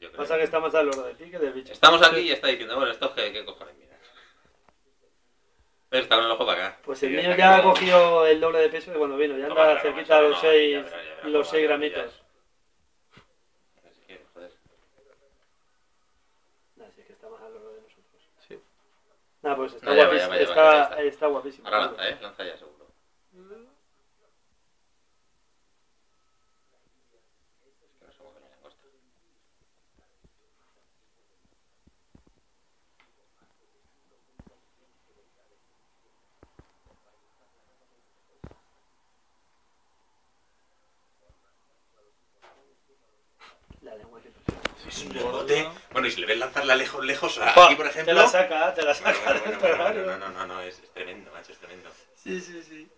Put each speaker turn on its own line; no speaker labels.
yo creo.
Pasa que está más al loro de ti que del bicho.
Estamos aquí y está diciendo, bueno, esto qué, qué cojones miras. Pero está con el ojo para acá.
Pues el
está
ya ha cogido el doble de peso que cuando vino. Ya anda
toma,
cerquita a
toma,
los
ya
6
verás, ya verás cómo
los seis gramitos.
Así que, joder.
Así que está más al loro de nosotros.
Sí.
Nada, pues está
No, ya
guapísimo.
ya ya
está.
está
guapísimo.
Ahora lanza, ¿eh? Lanza ya, seguro. Es que no se mueve la langosta.
La lengua que
un rebote. Bueno, y si le ves lanzarla lejos, lejos, aquí por ejemplo.
Te la saca, te la saca.
no, no, no, no, es, tremendo, macho, es tremendo.
Sí, sí, sí.